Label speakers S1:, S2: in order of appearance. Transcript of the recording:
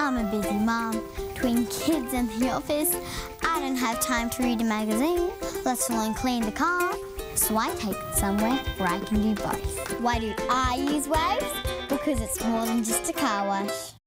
S1: I'm a busy mom. Between kids and the office, I don't have time to read a magazine, let alone clean the car. So I take it somewhere where I can do both. Why do I use Waves? Because it's more than just a car wash.